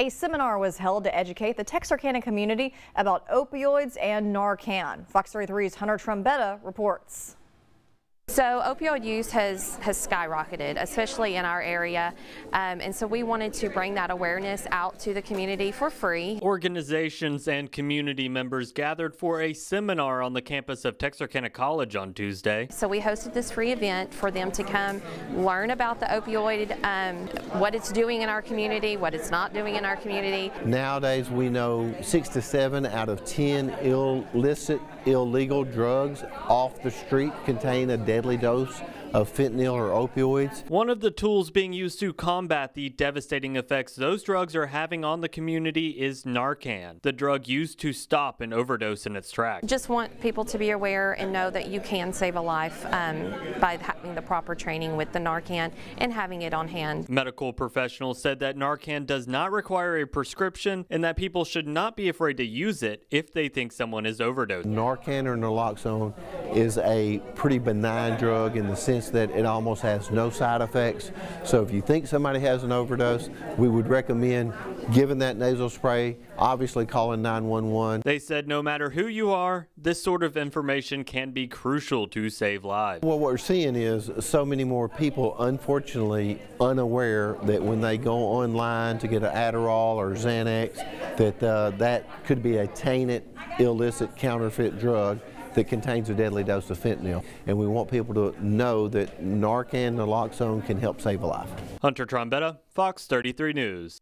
A seminar was held to educate the Texarkana community about opioids and Narcan. Fox 33's Hunter Trombetta reports. So opioid use has, has skyrocketed, especially in our area, um, and so we wanted to bring that awareness out to the community for free. Organizations and community members gathered for a seminar on the campus of Texarkana College on Tuesday. So we hosted this free event for them to come learn about the opioid, um, what it's doing in our community, what it's not doing in our community. Nowadays we know six to seven out of 10 illicit, illegal drugs off the street contain a deadly deadly dose of fentanyl or opioids. One of the tools being used to combat the devastating effects those drugs are having on the community is Narcan, the drug used to stop an overdose in its tracks. Just want people to be aware and know that you can save a life um, by having the proper training with the Narcan and having it on hand. Medical professionals said that Narcan does not require a prescription and that people should not be afraid to use it if they think someone is overdosed. Narcan or naloxone is a pretty benign drug in the sense that it almost has no side effects. So if you think somebody has an overdose, we would recommend giving that nasal spray, obviously calling 911. They said no matter who you are, this sort of information can be crucial to save lives. Well, what we're seeing is so many more people, unfortunately, unaware that when they go online to get an Adderall or Xanax, that uh, that could be a tainted, illicit, counterfeit drug that contains a deadly dose of fentanyl. And we want people to know that Narcan naloxone can help save a life. Hunter Trombetta, Fox 33 News.